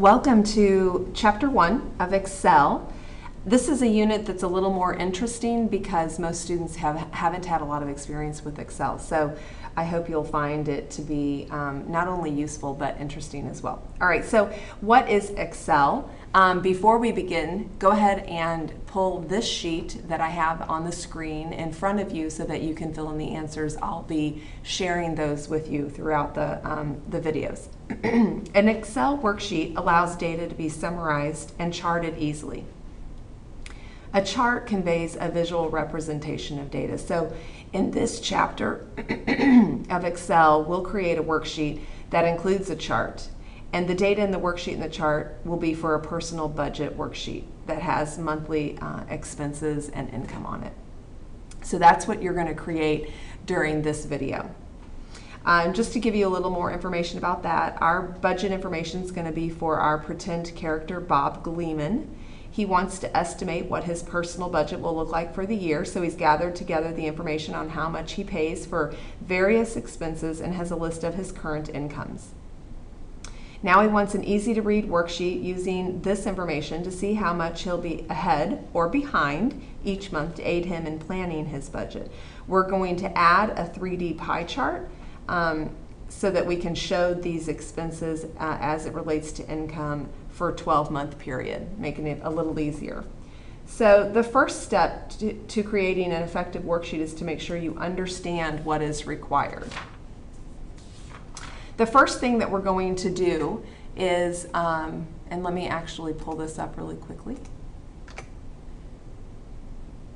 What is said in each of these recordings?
Welcome to Chapter 1 of Excel. This is a unit that's a little more interesting because most students have, haven't had a lot of experience with Excel. So I hope you'll find it to be um, not only useful but interesting as well. All right, so what is Excel? Um, before we begin, go ahead and pull this sheet that I have on the screen in front of you so that you can fill in the answers. I'll be sharing those with you throughout the, um, the videos. An Excel worksheet allows data to be summarized and charted easily. A chart conveys a visual representation of data. So in this chapter of Excel, we'll create a worksheet that includes a chart and the data in the worksheet and the chart will be for a personal budget worksheet that has monthly uh, expenses and income on it. So that's what you're going to create during this video. Um, just to give you a little more information about that, our budget information is going to be for our pretend character Bob Gleeman. He wants to estimate what his personal budget will look like for the year, so he's gathered together the information on how much he pays for various expenses and has a list of his current incomes. Now he wants an easy to read worksheet using this information to see how much he'll be ahead or behind each month to aid him in planning his budget. We're going to add a 3D pie chart um, so that we can show these expenses uh, as it relates to income for a 12 month period, making it a little easier. So the first step to, to creating an effective worksheet is to make sure you understand what is required. The first thing that we're going to do is, um, and let me actually pull this up really quickly.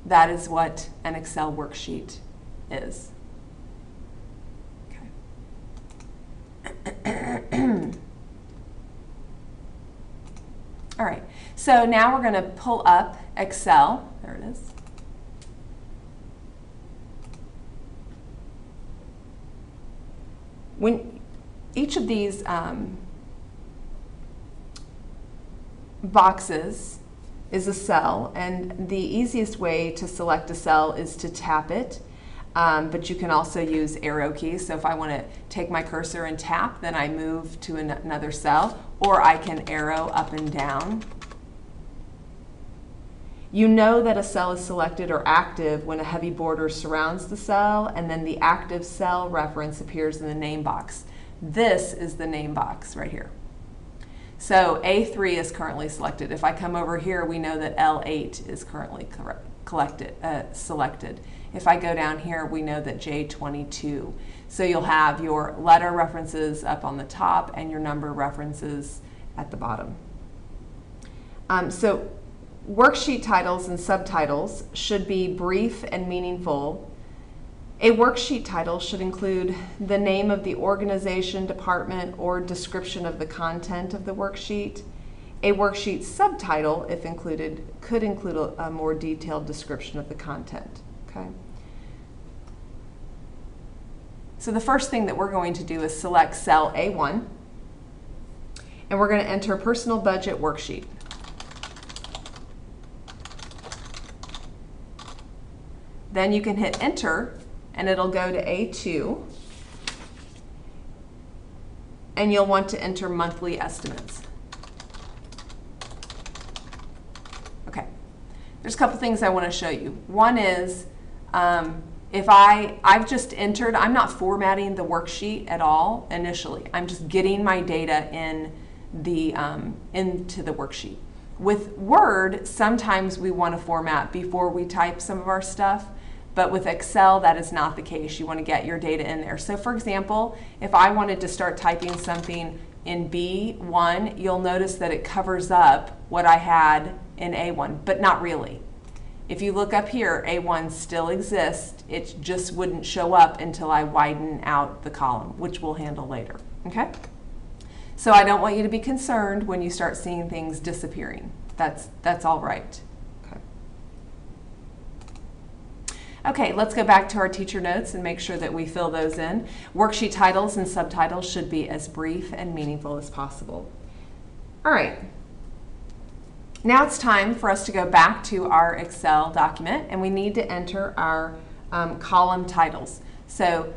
That is what an Excel worksheet is. Okay. All right, so now we're going to pull up Excel. There it is. When each of these um, boxes is a cell, and the easiest way to select a cell is to tap it. Um, but you can also use arrow keys. So if I want to take my cursor and tap, then I move to an another cell, or I can arrow up and down. You know that a cell is selected or active when a heavy border surrounds the cell, and then the active cell reference appears in the name box. This is the name box right here. So A3 is currently selected. If I come over here, we know that L8 is currently collected, uh, selected. If I go down here, we know that J22. So you'll have your letter references up on the top and your number references at the bottom. Um, so worksheet titles and subtitles should be brief and meaningful a worksheet title should include the name of the organization, department, or description of the content of the worksheet. A worksheet subtitle, if included, could include a, a more detailed description of the content. Okay. So the first thing that we're going to do is select cell A1, and we're going to enter personal budget worksheet. Then you can hit enter and it'll go to A2. And you'll want to enter monthly estimates. Okay, there's a couple things I want to show you. One is um, if I, I've just entered, I'm not formatting the worksheet at all initially. I'm just getting my data in the, um, into the worksheet. With Word, sometimes we want to format before we type some of our stuff. But with Excel, that is not the case. You want to get your data in there. So for example, if I wanted to start typing something in B1, you'll notice that it covers up what I had in A1, but not really. If you look up here, A1 still exists. It just wouldn't show up until I widen out the column, which we'll handle later. Okay? So I don't want you to be concerned when you start seeing things disappearing. That's, that's all right. Okay, let's go back to our teacher notes and make sure that we fill those in. Worksheet titles and subtitles should be as brief and meaningful as possible. All right. Now it's time for us to go back to our Excel document and we need to enter our um, column titles. So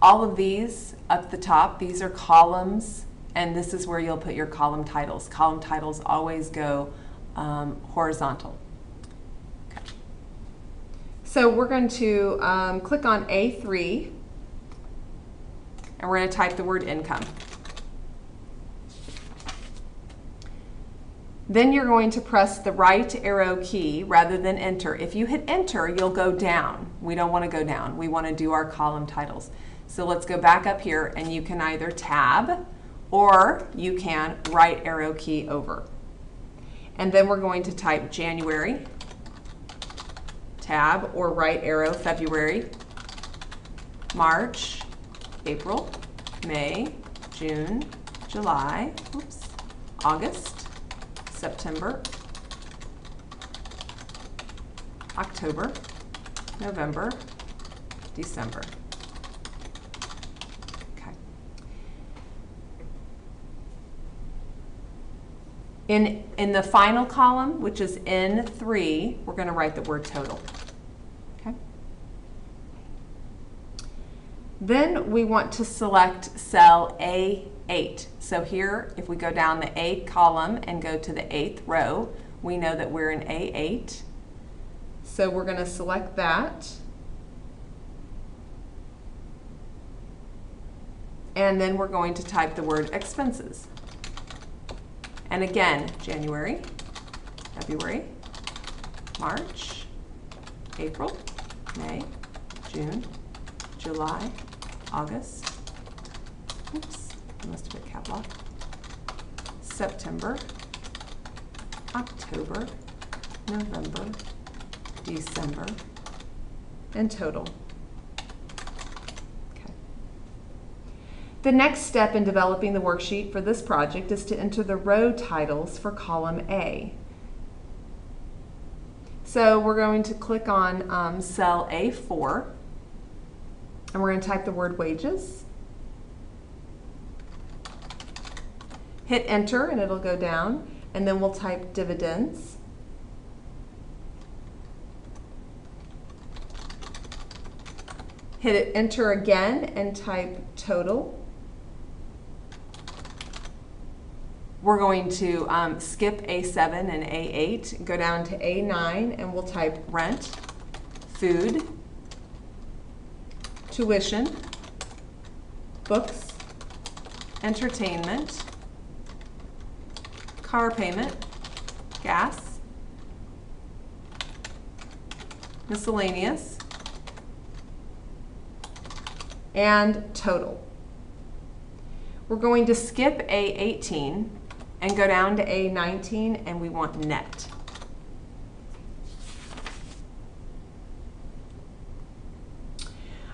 all of these up the top, these are columns and this is where you'll put your column titles. Column titles always go um, horizontal. So we're going to um, click on A3 and we're going to type the word income. Then you're going to press the right arrow key rather than enter. If you hit enter, you'll go down. We don't want to go down. We want to do our column titles. So let's go back up here and you can either tab or you can right arrow key over. And then we're going to type January, tab or right arrow February, March, April, May, June, July, oops, August, September, October, November, December. Okay. In, in the final column, which is N3, we're going to write the word total. Then we want to select cell A8. So here, if we go down the A column and go to the eighth row, we know that we're in A8. So we're going to select that. And then we're going to type the word expenses. And again, January, February, March, April, May, June, July, August, oops, I must have hit cap lock, September, October, November, December, and total. The next step in developing the worksheet for this project is to enter the row titles for column A. So we're going to click on um, cell A4 and we're going to type the word wages. Hit enter and it'll go down and then we'll type dividends. Hit enter again and type total. We're going to um, skip A7 and A8, go down to A9, and we'll type rent, food, tuition, books, entertainment, car payment, gas, miscellaneous, and total. We're going to skip A18 and go down to A19 and we want net.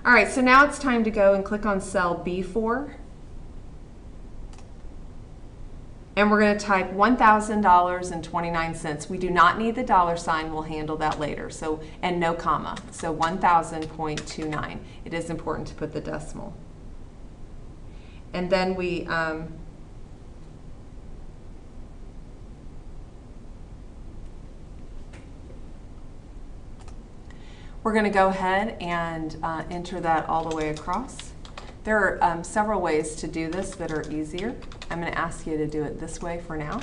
All right, so now it's time to go and click on cell B4. And we're going to type $1,000.29. We do not need the dollar sign. We'll handle that later. So, and no comma. So 1,000.29. It is important to put the decimal. And then we um, We're going to go ahead and uh, enter that all the way across. There are um, several ways to do this that are easier. I'm going to ask you to do it this way for now.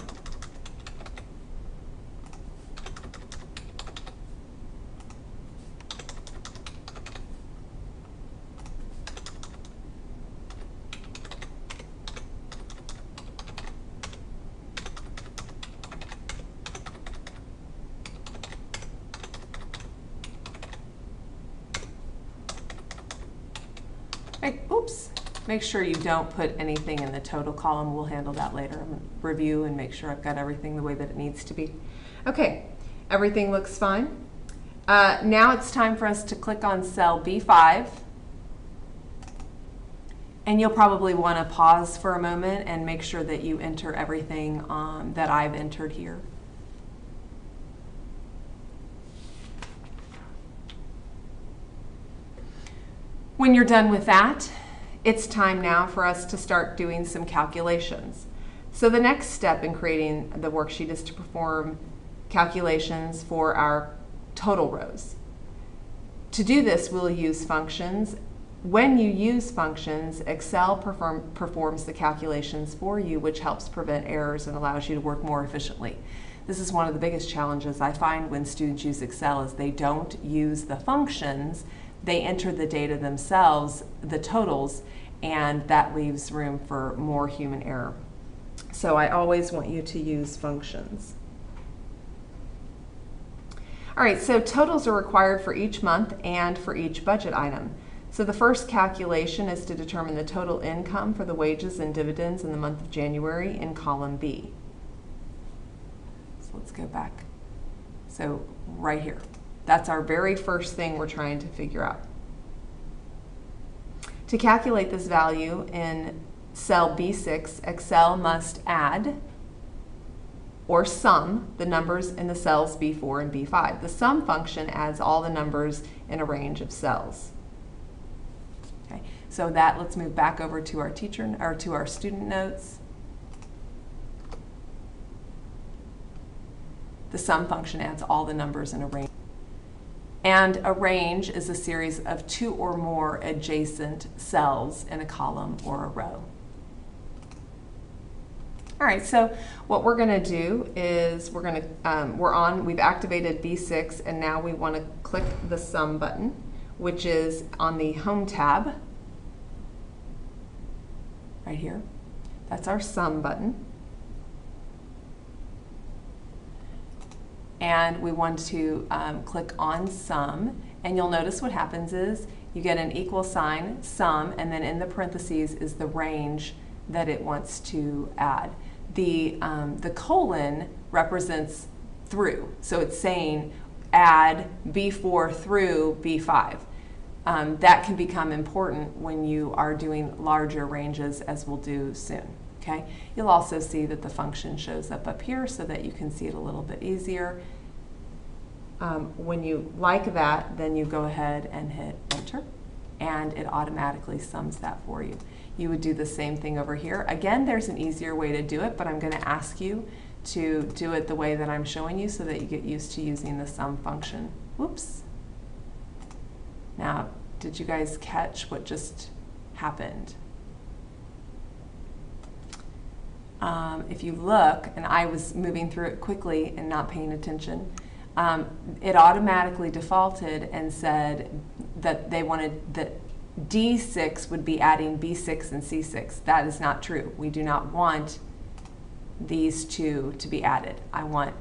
Oops, make sure you don't put anything in the total column. We'll handle that later. I'm going to review and make sure I've got everything the way that it needs to be. Okay, everything looks fine. Uh, now it's time for us to click on cell B5. And you'll probably want to pause for a moment and make sure that you enter everything um, that I've entered here. When you're done with that, it's time now for us to start doing some calculations. So the next step in creating the worksheet is to perform calculations for our total rows. To do this, we'll use functions when you use functions, Excel perform, performs the calculations for you, which helps prevent errors and allows you to work more efficiently. This is one of the biggest challenges I find when students use Excel is they don't use the functions, they enter the data themselves, the totals, and that leaves room for more human error. So I always want you to use functions. All right, so totals are required for each month and for each budget item. So the first calculation is to determine the total income for the wages and dividends in the month of January in column B. So let's go back. So right here. That's our very first thing we're trying to figure out. To calculate this value in cell B6, Excel must add or sum the numbers in the cells B4 and B5. The sum function adds all the numbers in a range of cells. Okay, so that let's move back over to our teacher or to our student notes. The sum function adds all the numbers in a range. And a range is a series of two or more adjacent cells in a column or a row. All right, so what we're going to do is we're going to, um, we're on, we've activated B6 and now we want to click the sum button, which is on the home tab right here. That's our sum button. And we want to um, click on sum and you'll notice what happens is you get an equal sign, sum, and then in the parentheses is the range that it wants to add the, um, the colon represents through. So it's saying add B4 through B5. Um, that can become important when you are doing larger ranges as we'll do soon. Okay. You'll also see that the function shows up up here so that you can see it a little bit easier. Um, when you like that, then you go ahead and hit enter and it automatically sums that for you. You would do the same thing over here. Again, there's an easier way to do it, but I'm going to ask you to do it the way that I'm showing you so that you get used to using the sum function. Whoops. Now, did you guys catch what just happened? Um, if you look, and I was moving through it quickly and not paying attention, um, it automatically defaulted and said that they wanted that D6 would be adding B6 and C6. That is not true. We do not want these two to be added. I want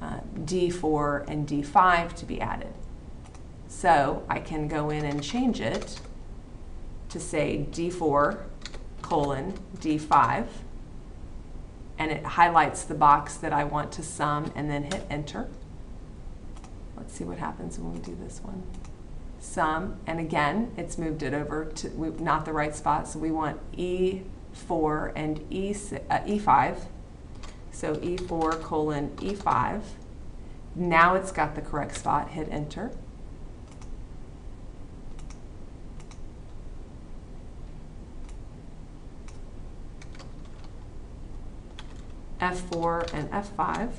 uh, D4 and D5 to be added. So I can go in and change it to say D4 colon D5 and it highlights the box that I want to sum and then hit enter. Let's see what happens when we do this one sum, and again, it's moved it over to we, not the right spot, so we want E4 and E, uh, E5. So E4 colon E5. Now it's got the correct spot, hit enter. F4 and F5.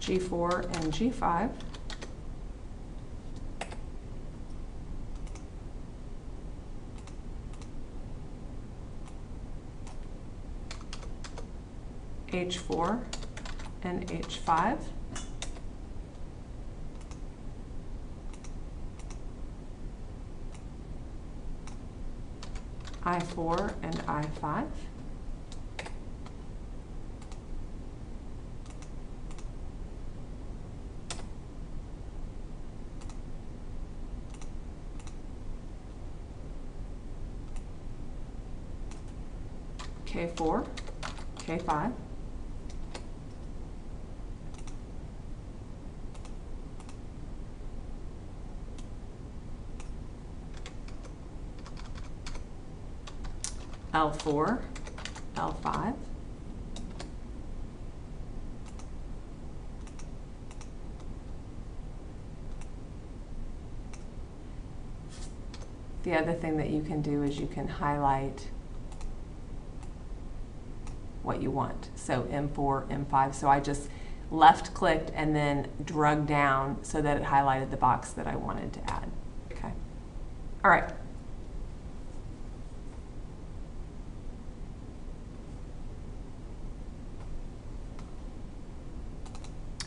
G4 and G5. H4 and H5. I4 and I5. K4, K5. L4, L5. The other thing that you can do is you can highlight what you want. So M4, M5. So I just left clicked and then drug down so that it highlighted the box that I wanted to add. Okay. All right.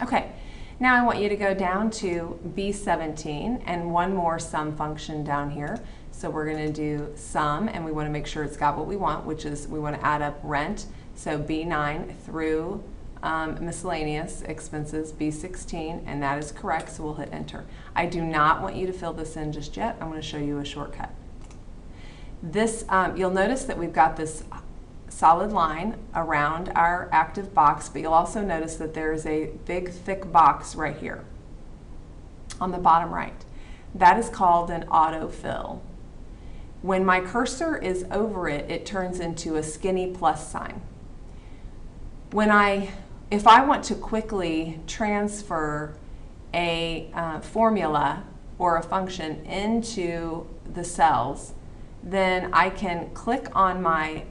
Okay, now I want you to go down to B17 and one more sum function down here. So we're going to do sum and we want to make sure it's got what we want, which is we want to add up rent. So B9 through um, miscellaneous expenses, B16, and that is correct, so we'll hit enter. I do not want you to fill this in just yet. I'm going to show you a shortcut. This, um, you'll notice that we've got this solid line around our active box, but you'll also notice that there's a big thick box right here on the bottom right. That is called an autofill. When my cursor is over it, it turns into a skinny plus sign. When I, if I want to quickly transfer a uh, formula or a function into the cells, then I can click on my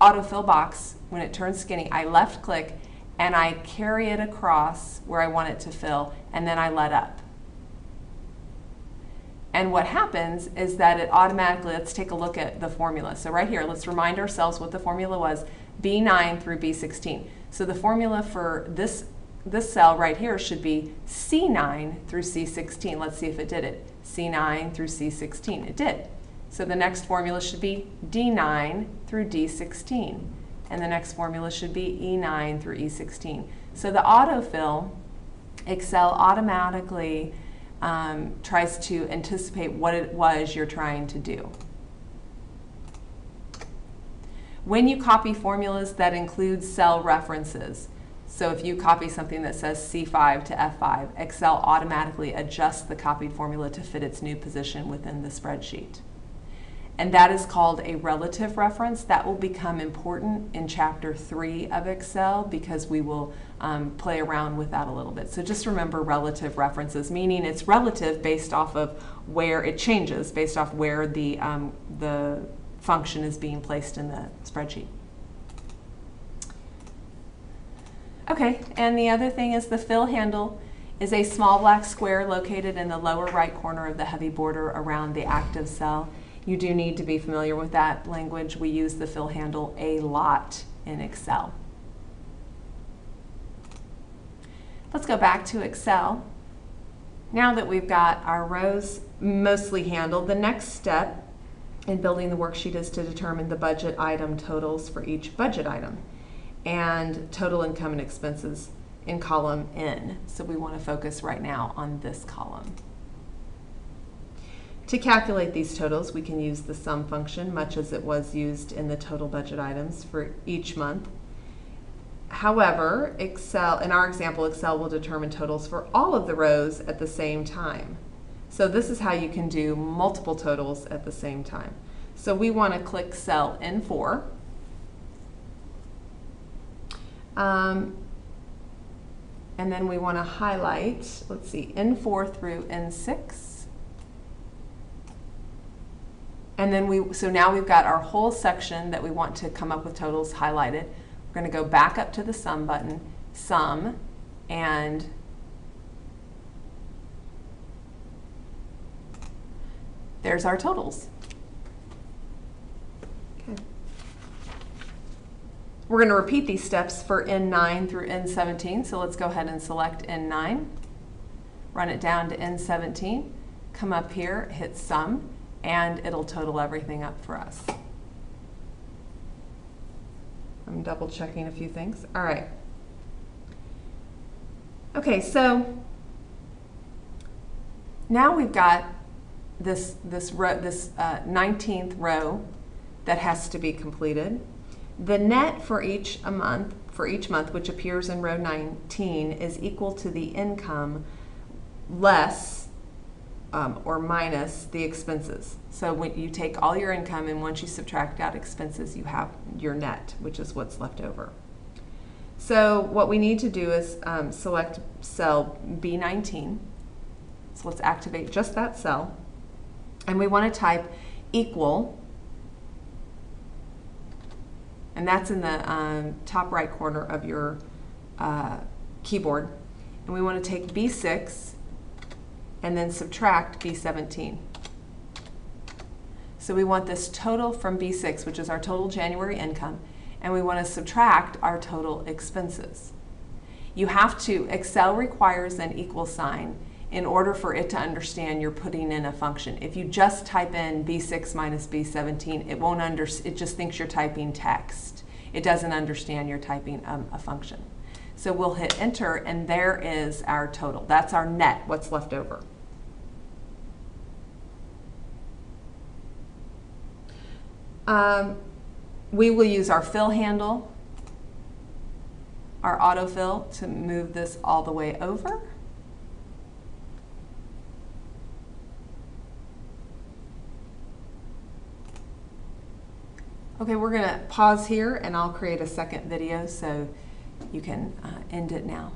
autofill box, when it turns skinny, I left click and I carry it across where I want it to fill and then I let up. And what happens is that it automatically, let's take a look at the formula. So right here, let's remind ourselves what the formula was, B9 through B16. So the formula for this, this cell right here should be C9 through C16. Let's see if it did it. C9 through C16, it did. So the next formula should be D9 through D16. And the next formula should be E9 through E16. So the autofill, Excel automatically um, tries to anticipate what it was you're trying to do. When you copy formulas that include cell references, so if you copy something that says C5 to F5, Excel automatically adjusts the copied formula to fit its new position within the spreadsheet and that is called a relative reference. That will become important in chapter three of Excel because we will um, play around with that a little bit. So just remember relative references, meaning it's relative based off of where it changes, based off where the, um, the function is being placed in the spreadsheet. Okay, and the other thing is the fill handle is a small black square located in the lower right corner of the heavy border around the active cell. You do need to be familiar with that language. We use the fill handle a lot in Excel. Let's go back to Excel. Now that we've got our rows mostly handled, the next step in building the worksheet is to determine the budget item totals for each budget item and total income and expenses in column N. So we want to focus right now on this column. To calculate these totals, we can use the sum function, much as it was used in the total budget items for each month. However, Excel, in our example, Excel will determine totals for all of the rows at the same time. So this is how you can do multiple totals at the same time. So we want to click cell N4. Um, and then we want to highlight, let's see, N4 through N6. And then we, so now we've got our whole section that we want to come up with totals highlighted. We're going to go back up to the sum button, sum, and there's our totals. Okay. We're going to repeat these steps for N9 through N17, so let's go ahead and select N9, run it down to N17, come up here, hit sum, and it'll total everything up for us. I'm double checking a few things. All right. Okay, so now we've got this this row, this uh, 19th row that has to be completed. The net for each a month for each month, which appears in row 19, is equal to the income less um, or minus the expenses. So when you take all your income and once you subtract out expenses, you have your net, which is what's left over. So what we need to do is um, select cell B19. So let's activate just that cell. And we want to type equal. And that's in the um, top right corner of your uh, keyboard. And we want to take B6 and then subtract B17. So we want this total from B6, which is our total January income, and we want to subtract our total expenses. You have to, Excel requires an equal sign in order for it to understand you're putting in a function. If you just type in B6 minus B17, it won't under, it just thinks you're typing text. It doesn't understand you're typing um, a function. So we'll hit enter and there is our total. That's our net, what's left over. Um, we will use our fill handle, our autofill to move this all the way over. Okay, we're going to pause here and I'll create a second video so you can uh, end it now.